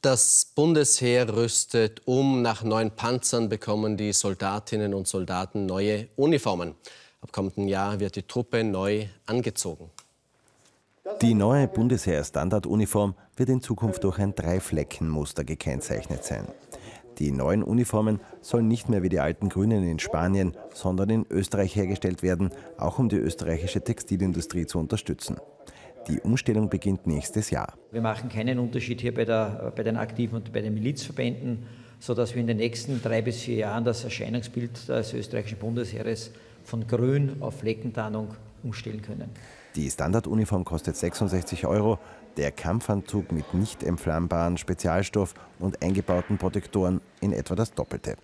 Das Bundesheer rüstet um. Nach neuen Panzern bekommen die Soldatinnen und Soldaten neue Uniformen. Ab kommenden Jahr wird die Truppe neu angezogen. Die neue Bundesheer-Standarduniform wird in Zukunft durch ein Dreifleckenmuster gekennzeichnet sein. Die neuen Uniformen sollen nicht mehr wie die alten Grünen in Spanien, sondern in Österreich hergestellt werden, auch um die österreichische Textilindustrie zu unterstützen. Die Umstellung beginnt nächstes Jahr. Wir machen keinen Unterschied hier bei, der, bei den Aktiven und bei den Milizverbänden, sodass wir in den nächsten drei bis vier Jahren das Erscheinungsbild des österreichischen Bundesheeres von Grün auf Fleckentarnung umstellen können. Die Standarduniform kostet 66 Euro, der Kampfanzug mit nicht entflammbaren Spezialstoff und eingebauten Protektoren in etwa das Doppelte.